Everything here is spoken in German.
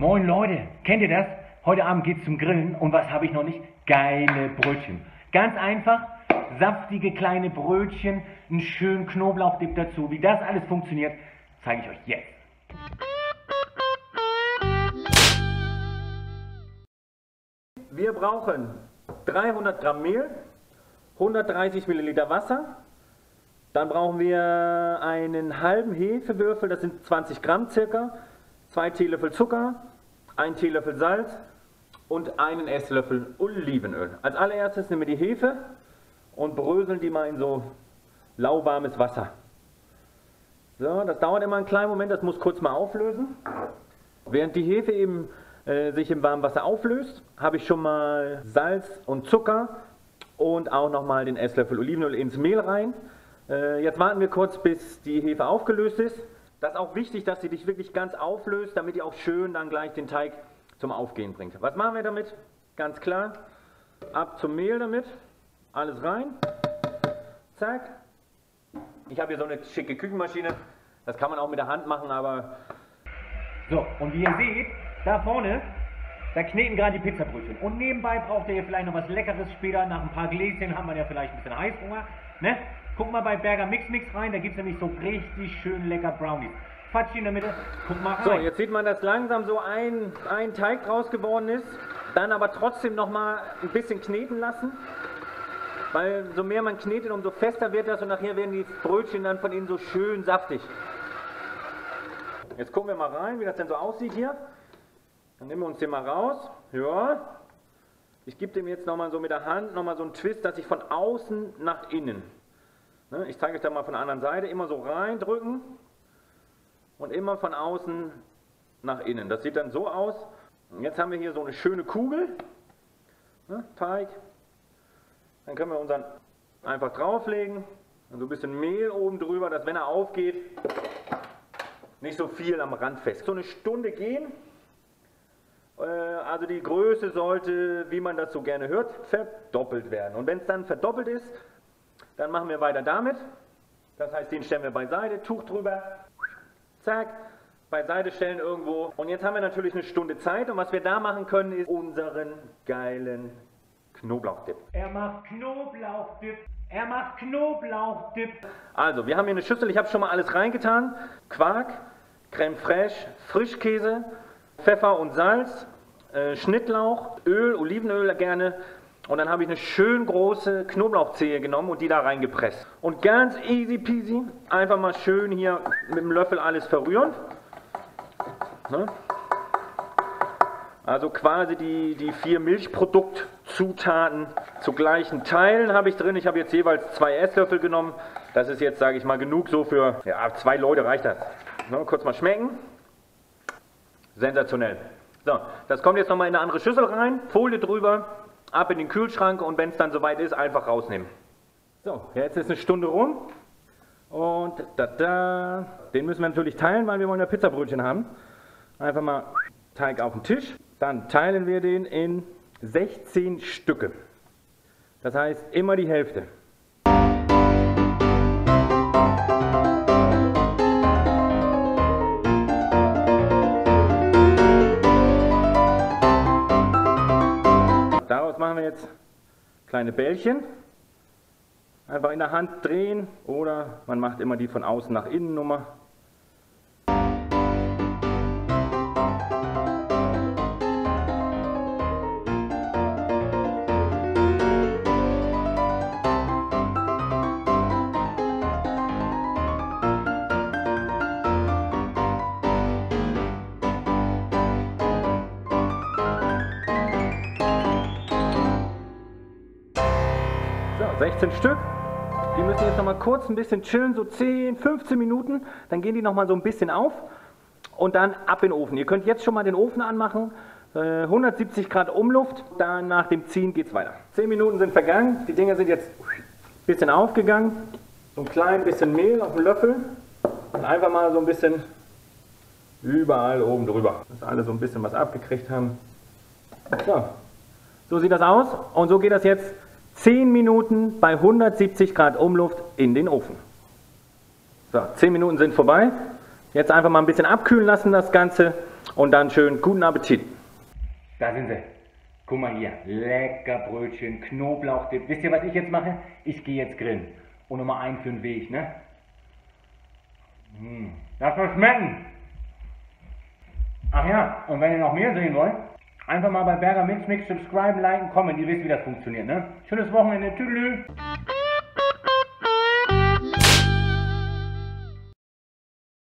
Moin Leute, kennt ihr das? Heute Abend geht's zum Grillen und was habe ich noch nicht? Geile Brötchen. Ganz einfach, saftige kleine Brötchen, einen schönen Knoblauchdip dazu. Wie das alles funktioniert, zeige ich euch jetzt. Wir brauchen 300 Gramm Mehl, 130 Milliliter Wasser, dann brauchen wir einen halben Hefewürfel, das sind 20 Gramm circa, zwei Teelöffel Zucker, ein Teelöffel Salz und einen Esslöffel Olivenöl. Als allererstes nehmen wir die Hefe und bröseln die mal in so lauwarmes Wasser. So, das dauert immer einen kleinen Moment, das muss kurz mal auflösen. Während die Hefe eben äh, sich im warmen Wasser auflöst, habe ich schon mal Salz und Zucker und auch nochmal den Esslöffel Olivenöl ins Mehl rein. Äh, jetzt warten wir kurz, bis die Hefe aufgelöst ist. Das ist auch wichtig, dass sie dich wirklich ganz auflöst, damit ihr auch schön dann gleich den Teig zum Aufgehen bringt. Was machen wir damit? Ganz klar, ab zum Mehl damit, alles rein, zack. Ich habe hier so eine schicke Küchenmaschine, das kann man auch mit der Hand machen, aber... So, und wie ihr seht, da vorne, da kneten gerade die Pizzabrötchen. Und nebenbei braucht ihr hier vielleicht noch was Leckeres später. Nach ein paar Gläschen hat man ja vielleicht ein bisschen Heißhunger. Ne? Guck mal bei Berger Mix Mix rein, da gibt es nämlich so richtig schön lecker Brownies. Fatsch in der Mitte, guck mal rein. So, jetzt sieht man, dass langsam so ein, ein Teig draus geworden ist. Dann aber trotzdem noch mal ein bisschen kneten lassen. Weil so mehr man knetet, umso fester wird das und nachher werden die Brötchen dann von innen so schön saftig. Jetzt gucken wir mal rein, wie das denn so aussieht hier. Dann nehmen wir uns den mal raus. Ja. Ich gebe dem jetzt nochmal so mit der Hand nochmal so einen Twist, dass ich von außen nach innen. Ne, ich zeige euch da mal von der anderen Seite. Immer so reindrücken und immer von außen nach innen. Das sieht dann so aus. Und jetzt haben wir hier so eine schöne Kugel. Ne, Teig. Dann können wir unseren einfach drauflegen. Und so ein bisschen Mehl oben drüber, dass wenn er aufgeht, nicht so viel am Rand fest. So eine Stunde gehen. Äh, also die Größe sollte, wie man das so gerne hört, verdoppelt werden. Und wenn es dann verdoppelt ist, dann machen wir weiter damit. Das heißt, den stellen wir beiseite, Tuch drüber, zack, beiseite stellen irgendwo. Und jetzt haben wir natürlich eine Stunde Zeit und was wir da machen können, ist unseren geilen Knoblauchdip. Er macht Knoblauchdip. Er macht Knoblauchdip. Also, wir haben hier eine Schüssel, ich habe schon mal alles reingetan. Quark, Creme fraiche, Frischkäse, Pfeffer und Salz, äh, Schnittlauch, Öl, Olivenöl gerne. Und dann habe ich eine schön große Knoblauchzehe genommen und die da reingepresst. Und ganz easy peasy, einfach mal schön hier mit dem Löffel alles verrühren. Ne? Also quasi die, die vier Milchproduktzutaten zu gleichen Teilen habe ich drin. Ich habe jetzt jeweils zwei Esslöffel genommen. Das ist jetzt, sage ich mal, genug so für ja, zwei Leute reicht das. Ne, kurz mal schmecken. Sensationell. So, das kommt jetzt nochmal in eine andere Schüssel rein, Folie drüber, ab in den Kühlschrank und wenn es dann soweit ist, einfach rausnehmen. So, jetzt ist eine Stunde rum und da, da, den müssen wir natürlich teilen, weil wir wollen ja Pizzabrötchen haben. Einfach mal Teig auf den Tisch. Dann teilen wir den in 16 Stücke. Das heißt immer die Hälfte. Wir jetzt kleine Bällchen. Einfach in der Hand drehen oder man macht immer die von außen nach innen Nummer. 16 Stück. Die müssen jetzt noch mal kurz ein bisschen chillen, so 10, 15 Minuten. Dann gehen die noch mal so ein bisschen auf und dann ab in den Ofen. Ihr könnt jetzt schon mal den Ofen anmachen. Äh, 170 Grad Umluft. Dann nach dem Ziehen geht es weiter. 10 Minuten sind vergangen. Die Dinger sind jetzt ein bisschen aufgegangen. So ein klein bisschen Mehl auf dem Löffel. Und einfach mal so ein bisschen überall oben drüber. Dass alle so ein bisschen was abgekriegt haben. So, so sieht das aus. Und so geht das jetzt 10 Minuten bei 170 Grad Umluft in den Ofen. So, 10 Minuten sind vorbei. Jetzt einfach mal ein bisschen abkühlen lassen das Ganze und dann schön guten Appetit. Da sind sie. Guck mal hier. Lecker Brötchen, Knoblauchdip. Wisst ihr, was ich jetzt mache? Ich gehe jetzt grillen. Und nochmal ein für den Weg, ne? Hm. Das soll schmecken. Ach ja, und wenn ihr noch mehr sehen wollt, einfach mal bei Berger Mix Mix subscriben, liken, kommen. Ihr wisst, wie das funktioniert, ne? Schönes Wochenende. Tschüss.